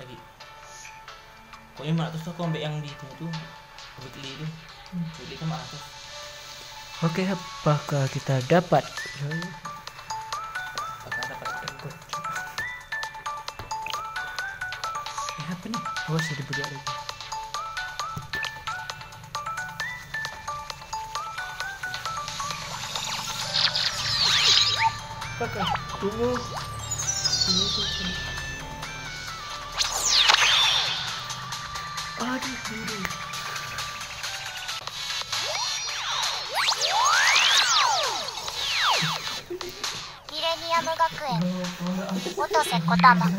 lagi 500 tuh yang di itu tuh weekly itu weekly 500 Oke, apakah kita dapat? bakal dapat ikut Eh, apa nih? Oh, sudah dibeli lagi. イレニアム学園、おとせこたま。先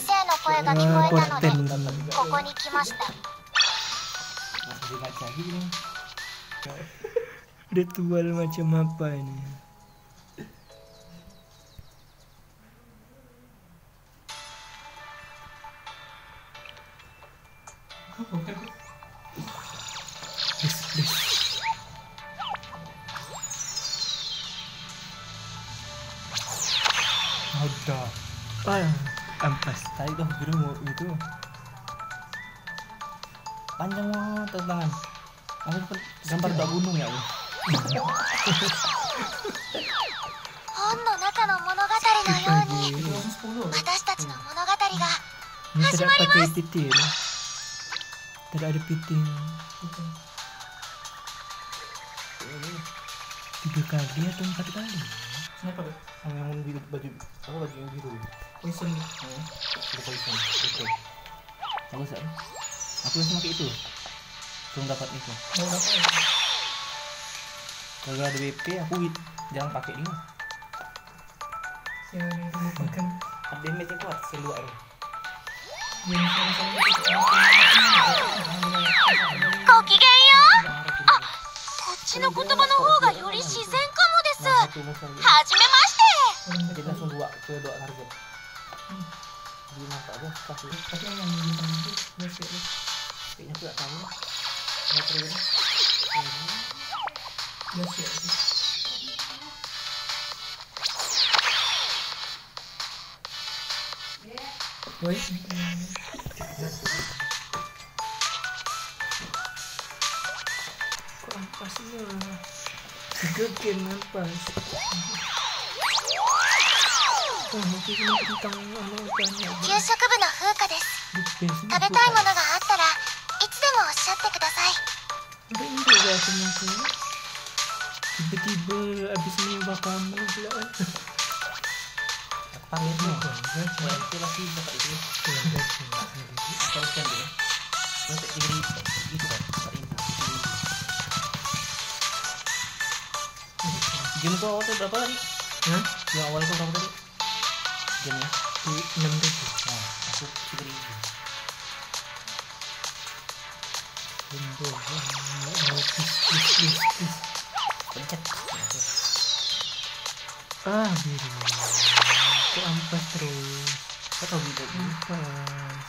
生の声が聞こえたのでここに来ました。レッドバルマチャマッパイ。Please, please. ada Ah, ampas. tadi tuh biru mau itu panjang banget tangan aku dapat gambar dua gunung ya ini 本の中の物語のように Lagi. 私たちの物語が Ini tidak pakai PT ya? tidak ada PT. Tiga kali atau empat kali? Kenapa tuh? Yang yang biru baju apa baju yang biru? Poison. Hmm. Itu poison. Oke. Bagus kan? Aku langsung pakai itu. Belum dapat itu. Kalau ada BP aku jangan pakai dia. Ada damage yang kuat seluar. ごきげんよう。あこっちの言葉の方がより自然かもですはじめまして Jadi ampasnya? Tiga game ampas. Oh, nanti ini tentang anu banyak. 給食部の風花です食べたいものがあったらいつでもおっしゃってください Ada induk gak sama aku? Tiba-tiba habis menyembah kamu pula panggil nih. Wah, itu lagi dapat itu. Kalau kan dia. Dapat tiga Game kau awal tuh berapa tadi? Hah? Yang awal kau berapa tadi? Game-nya? Di 6 ribu. Nah, aku tiga ribu. Bumbu. Pencet. Ah, biru. Kok ampas terus? Kau tahu gitu? Ampas.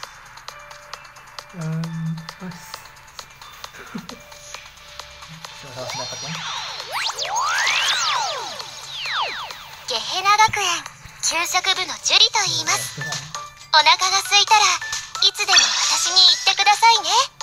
Ampas. ゲヘナ学園給食部の樹里と言います。お腹が空いたらいつでも私に言ってくださいね。